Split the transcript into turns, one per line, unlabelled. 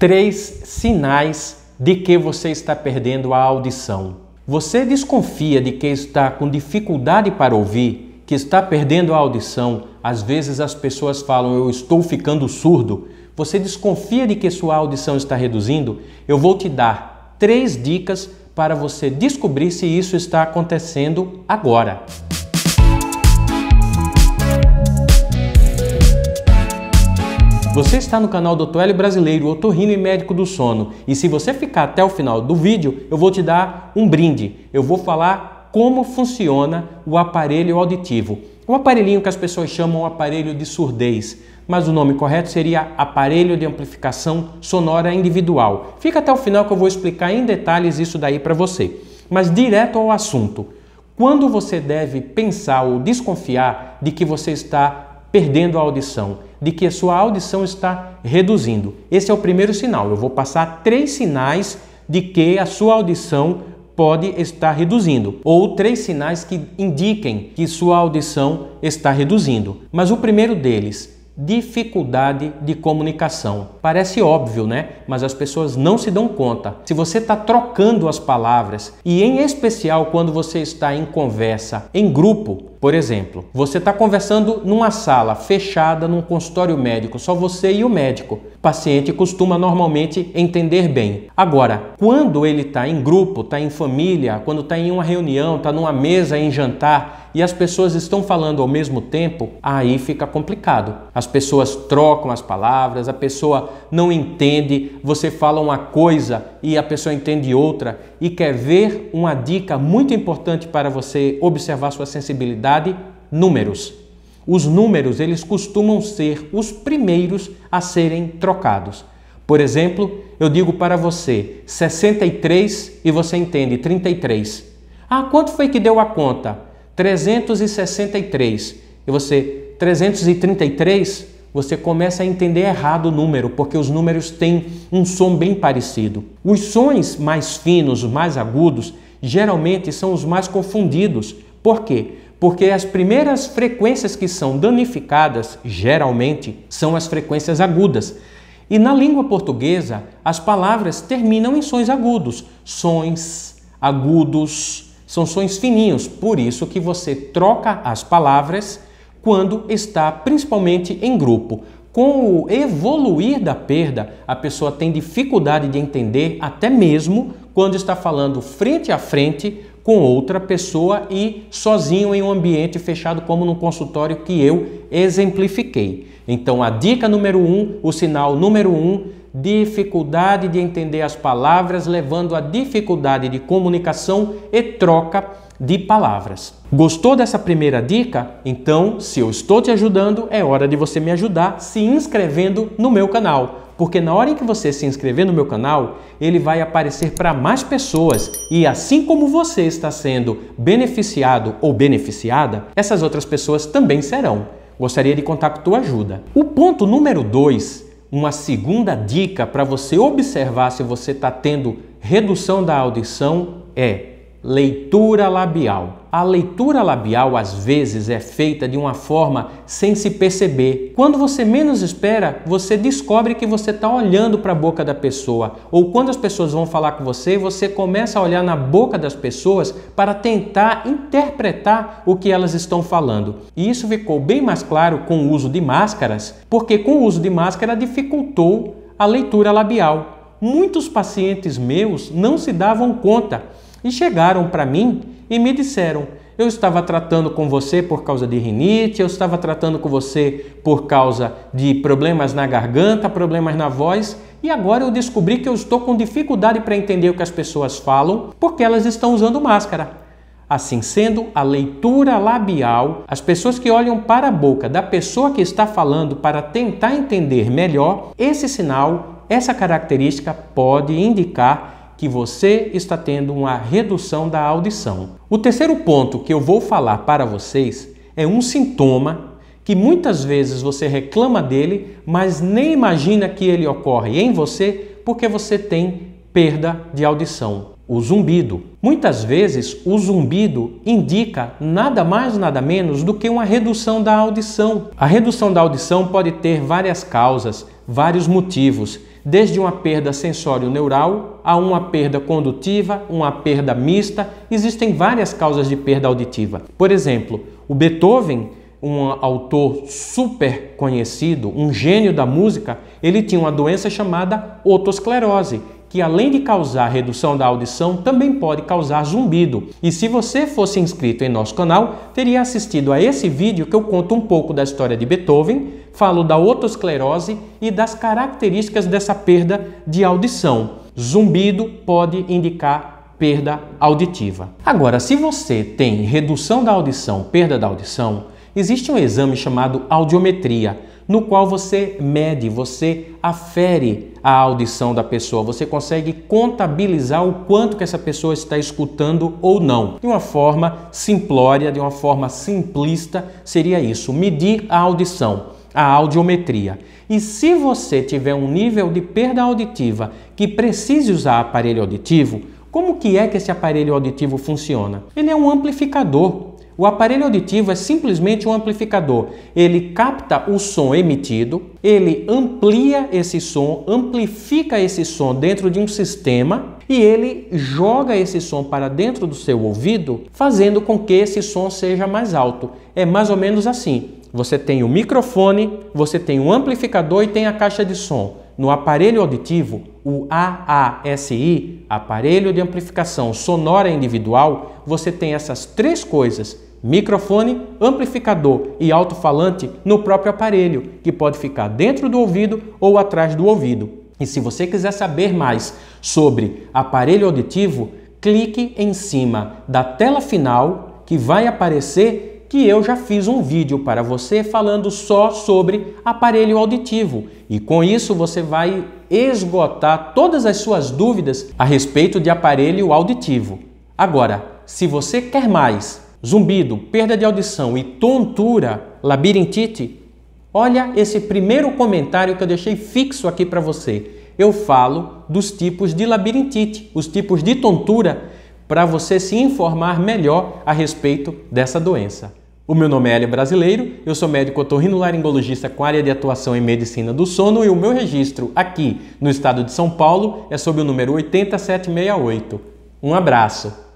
três sinais de que você está perdendo a audição. Você desconfia de que está com dificuldade para ouvir, que está perdendo a audição. Às vezes as pessoas falam, eu estou ficando surdo. Você desconfia de que sua audição está reduzindo? Eu vou te dar três dicas para você descobrir se isso está acontecendo agora. Você está no canal Dr. L Brasileiro, otorrino e médico do sono. E se você ficar até o final do vídeo, eu vou te dar um brinde. Eu vou falar como funciona o aparelho auditivo. O aparelhinho que as pessoas chamam aparelho de surdez, mas o nome correto seria aparelho de amplificação sonora individual. Fica até o final que eu vou explicar em detalhes isso daí para você. Mas direto ao assunto. Quando você deve pensar ou desconfiar de que você está perdendo a audição, de que a sua audição está reduzindo. Esse é o primeiro sinal. Eu vou passar três sinais de que a sua audição pode estar reduzindo, ou três sinais que indiquem que sua audição está reduzindo. Mas o primeiro deles, dificuldade de comunicação. Parece óbvio, né? Mas as pessoas não se dão conta. Se você está trocando as palavras, e em especial quando você está em conversa em grupo, por exemplo, você está conversando numa sala fechada, num consultório médico, só você e o médico. O paciente costuma normalmente entender bem. Agora, quando ele está em grupo, está em família, quando está em uma reunião, está numa mesa em jantar e as pessoas estão falando ao mesmo tempo, aí fica complicado. As pessoas trocam as palavras, a pessoa não entende, você fala uma coisa e a pessoa entende outra e quer ver uma dica muito importante para você observar sua sensibilidade números. Os números, eles costumam ser os primeiros a serem trocados. Por exemplo, eu digo para você 63 e você entende 33. Ah, quanto foi que deu a conta? 363. E você 333, você começa a entender errado o número, porque os números têm um som bem parecido. Os sons mais finos, mais agudos, geralmente são os mais confundidos. Por quê? porque as primeiras frequências que são danificadas, geralmente, são as frequências agudas. E na língua portuguesa, as palavras terminam em sons agudos, sons agudos, são sons fininhos, por isso que você troca as palavras quando está principalmente em grupo. Com o evoluir da perda, a pessoa tem dificuldade de entender até mesmo quando está falando frente a frente com outra pessoa e sozinho em um ambiente fechado, como no consultório que eu exemplifiquei. Então, a dica número um, o sinal número um, dificuldade de entender as palavras, levando a dificuldade de comunicação e troca de palavras. Gostou dessa primeira dica? Então, se eu estou te ajudando, é hora de você me ajudar se inscrevendo no meu canal porque na hora em que você se inscrever no meu canal, ele vai aparecer para mais pessoas e assim como você está sendo beneficiado ou beneficiada, essas outras pessoas também serão. Gostaria de contar com tua ajuda. O ponto número 2, uma segunda dica para você observar se você está tendo redução da audição é leitura labial. A leitura labial às vezes é feita de uma forma sem se perceber. Quando você menos espera, você descobre que você está olhando para a boca da pessoa. Ou quando as pessoas vão falar com você, você começa a olhar na boca das pessoas para tentar interpretar o que elas estão falando. E isso ficou bem mais claro com o uso de máscaras, porque com o uso de máscara dificultou a leitura labial. Muitos pacientes meus não se davam conta e chegaram para mim e me disseram: eu estava tratando com você por causa de rinite, eu estava tratando com você por causa de problemas na garganta, problemas na voz, e agora eu descobri que eu estou com dificuldade para entender o que as pessoas falam porque elas estão usando máscara. Assim sendo, a leitura labial, as pessoas que olham para a boca da pessoa que está falando para tentar entender melhor, esse sinal, essa característica pode indicar que você está tendo uma redução da audição. O terceiro ponto que eu vou falar para vocês é um sintoma que muitas vezes você reclama dele, mas nem imagina que ele ocorre em você porque você tem perda de audição. O zumbido. Muitas vezes o zumbido indica nada mais nada menos do que uma redução da audição. A redução da audição pode ter várias causas, vários motivos desde uma perda sensório-neural a uma perda condutiva, uma perda mista. Existem várias causas de perda auditiva. Por exemplo, o Beethoven, um autor super conhecido, um gênio da música, ele tinha uma doença chamada otosclerose, que além de causar redução da audição, também pode causar zumbido. E se você fosse inscrito em nosso canal, teria assistido a esse vídeo que eu conto um pouco da história de Beethoven, falo da otosclerose e das características dessa perda de audição. Zumbido pode indicar perda auditiva. Agora, se você tem redução da audição, perda da audição, existe um exame chamado audiometria no qual você mede, você afere a audição da pessoa, você consegue contabilizar o quanto que essa pessoa está escutando ou não. De uma forma simplória, de uma forma simplista, seria isso: medir a audição, a audiometria. E se você tiver um nível de perda auditiva que precise usar aparelho auditivo, como que é que esse aparelho auditivo funciona? Ele é um amplificador. O aparelho auditivo é simplesmente um amplificador. Ele capta o som emitido, ele amplia esse som, amplifica esse som dentro de um sistema e ele joga esse som para dentro do seu ouvido, fazendo com que esse som seja mais alto. É mais ou menos assim. Você tem o microfone, você tem o amplificador e tem a caixa de som. No aparelho auditivo, o AASI, aparelho de amplificação sonora individual, você tem essas três coisas microfone, amplificador e alto-falante no próprio aparelho, que pode ficar dentro do ouvido ou atrás do ouvido. E se você quiser saber mais sobre aparelho auditivo, clique em cima da tela final que vai aparecer que eu já fiz um vídeo para você falando só sobre aparelho auditivo. E com isso você vai esgotar todas as suas dúvidas a respeito de aparelho auditivo. Agora, se você quer mais zumbido, perda de audição e tontura, labirintite, olha esse primeiro comentário que eu deixei fixo aqui para você. Eu falo dos tipos de labirintite, os tipos de tontura, para você se informar melhor a respeito dessa doença. O meu nome é Hélio Brasileiro, eu sou médico otorrinolaringologista com área de atuação em medicina do sono e o meu registro aqui no estado de São Paulo é sob o número 80768. Um abraço!